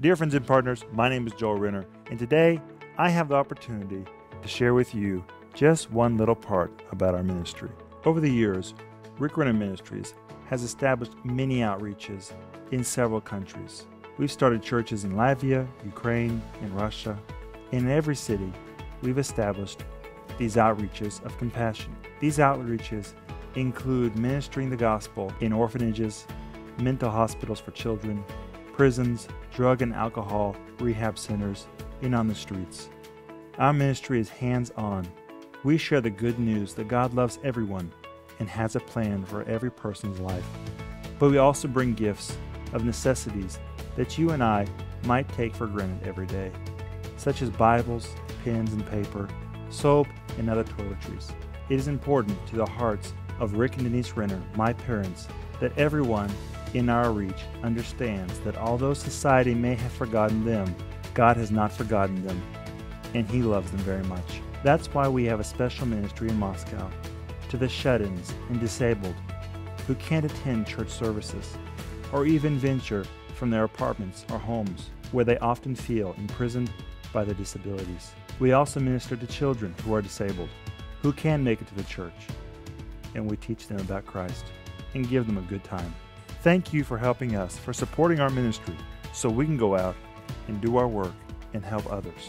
Dear friends and partners, my name is Joel Renner, and today I have the opportunity to share with you just one little part about our ministry. Over the years, Rick Renner Ministries has established many outreaches in several countries. We've started churches in Latvia, Ukraine, and Russia. In every city, we've established these outreaches of compassion. These outreaches include ministering the gospel in orphanages, mental hospitals for children, prisons, drug and alcohol rehab centers, and on the streets. Our ministry is hands on. We share the good news that God loves everyone and has a plan for every person's life. But we also bring gifts of necessities that you and I might take for granted every day, such as Bibles, pens and paper, soap, and other toiletries. It is important to the hearts of Rick and Denise Renner, my parents, that everyone in our reach understands that although society may have forgotten them, God has not forgotten them, and He loves them very much. That's why we have a special ministry in Moscow to the shut ins and disabled who can't attend church services or even venture from their apartments or homes where they often feel imprisoned by their disabilities. We also minister to children who are disabled who can make it to the church, and we teach them about Christ and give them a good time. Thank you for helping us, for supporting our ministry, so we can go out and do our work and help others.